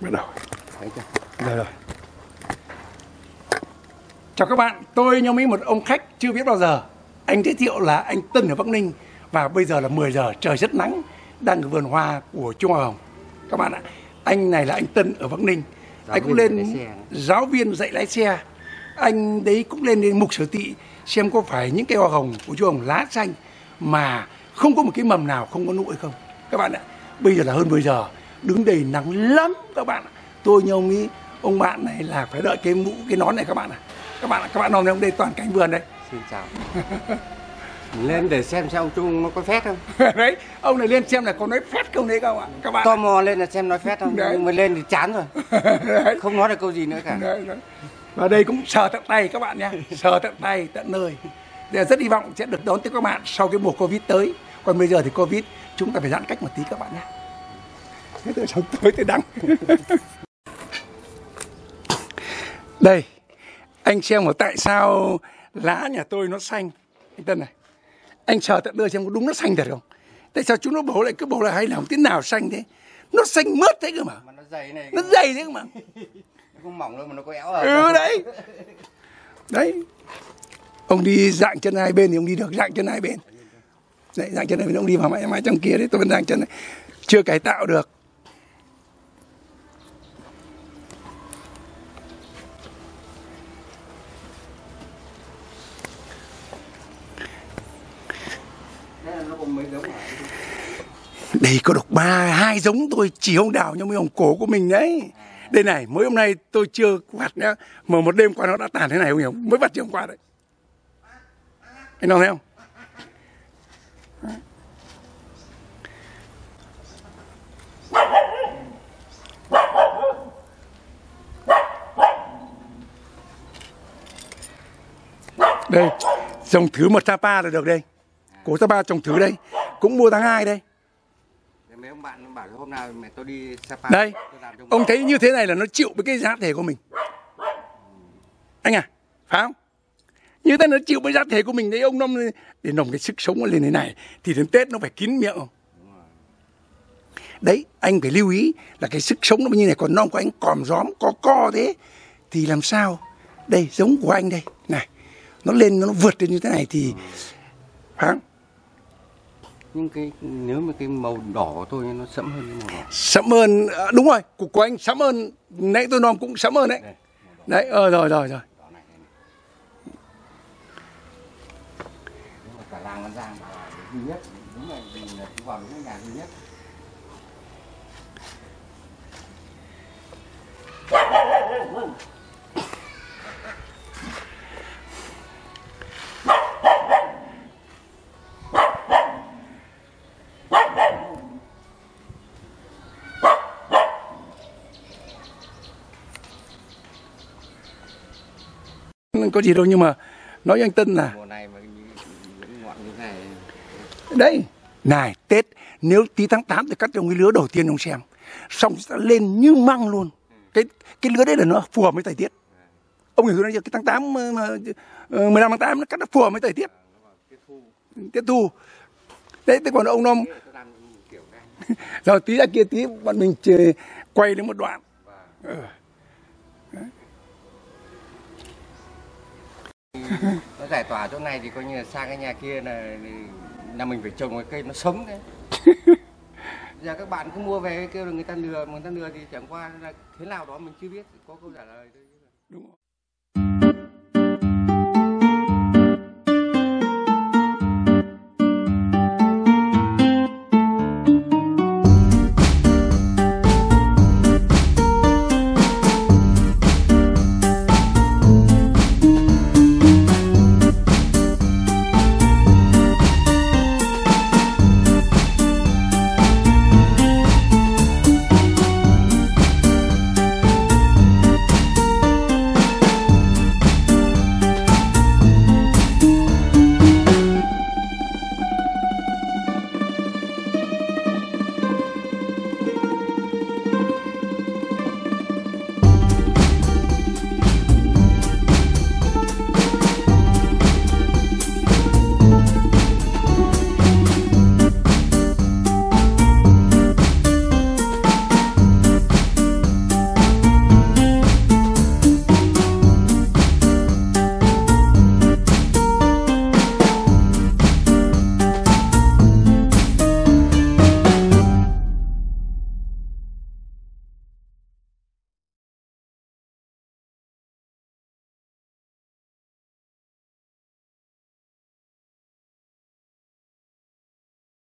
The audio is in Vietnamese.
bắt đầu. Rồi rồi. Chào các bạn tôi nhóm ý một ông khách chưa biết bao giờ. Anh giới thiệu là anh Tân ở Bắc Ninh và bây giờ là 10 giờ trời rất nắng đang ở vườn hoa của Trung Hoa Hồng. Các bạn ạ anh này là anh Tân ở Bắc Ninh. Giáo anh cũng lên giáo viên dạy lái xe. Anh đấy cũng lên đến mục sở tị xem có phải những cây hoa hồng của Hoa Hồng lá xanh mà không có một cái mầm nào không có nụ hay không. Các bạn ạ bây giờ là hơn 10 giờ đứng đầy nắng lắm các bạn ạ tôi như ông ấy ông bạn này là phải đợi cái mũ cái nón này các bạn ạ các bạn ạ các bạn nói đây toàn cánh vườn đây Xin chào. Lên để xem xem ông Trung nó có phét không? đấy ông này lên xem là có nói phét không đấy không ạ các bạn Tò mò lên là xem nói phét không? Đấy. Nhưng mà lên thì chán rồi. đấy. Không nói được câu gì nữa cả. đấy, đấy. và đây cũng sờ tận tay các bạn nhé sờ tận tay tận nơi để rất hy vọng sẽ được đón tiếp các bạn sau cái mùa covid tới còn bây giờ thì covid chúng ta phải giãn cách một tí các bạn nhé từ trong tối tới đắng. Đây anh xem một tại sao lá nhà tôi nó xanh. Anh tân này anh sờ tận nơi xem có đúng nó xanh thật không? Tại sao chúng nó bổ lại cứ bổ lại hay làm thế nào xanh thế? Nó xanh mướt thế cơ mà. Mà nó dày này. nó dày thế cơ mà. Nó không mỏng đâu mà nó có éo ở. ừ đấy. Đấy. Ông đi dạng chân hai bên thì ông đi được dạng chân hai bên. Đấy dạng chân hai bên ông đi vào mãi mãi trong kia đấy tôi vẫn dạng chân này. Chưa cải tạo được mấy giống đây có độc ba, hai giống tôi, chỉ ông đào nhưng mấy ông cổ của mình đấy đây này, mới hôm nay tôi chưa quạt nhá. Mà một đêm qua nó đã tàn thế này không hiểu mới vặt chiều hôm qua đấy. Anh nói thấy không? Đây trồng thứ một Sapa là được đây cổ Sapa trồng thử đây. Cũng mua tháng 2 đây. Mấy ông bạn bảo hôm nào mẹ tôi đi Sapa. đây tôi ông thấy như thế này là nó chịu với cái giá thể của mình. Anh à phải không? Như thế nó chịu với giá thể của mình đấy ông năm để nồng cái sức sống lên thế này thì đến tết nó phải kín miệng. Không đấy anh phải lưu ý là cái sức sống nó như này còn non của anh còm gióm có co thế thì làm sao? Đây giống của anh đây này nó lên nó vượt lên như thế này thì phải không Nhưng cái nếu mà cái màu đỏ của tôi nó sẫm hơn cái màu đỏ. sẫm hơn à, đúng rồi cục của anh sẫm hơn nãy tôi nói cũng sẫm hơn đấy Đây. đấy ờ rồi rồi rồi cả làng Văn Giang là duy nhất, đúng là mình vào đúng nhà duy nhất. Không có gì đâu nhưng mà nói với anh Tân là đấy. Này Tết nếu tí tháng 8 thì cắt trong cái lứa đầu tiên ông xem. Xong sẽ lên như măng luôn. Cái cái lứa đấy là nó phù hợp với thời tiết. Ông hiểu rồi cái tháng 8 mà, mà ờ, 15 tháng 8 nó cắt nó phù hợp với thời tiết. Thu. Tiết thu. Đấy thế còn ông này. Rồi tí ra kia tí bọn mình chê- quay đến một đoạn. Và nó giải tỏa chỗ này thì coi như là sang cái nhà kia là là mình phải trồng cái cây nó sống đấy giờ các bạn cứ mua về kêu là người ta lừa người ta lừa thì chẳng qua là thế nào đó mình chưa biết có câu trả lời thôi đúng không?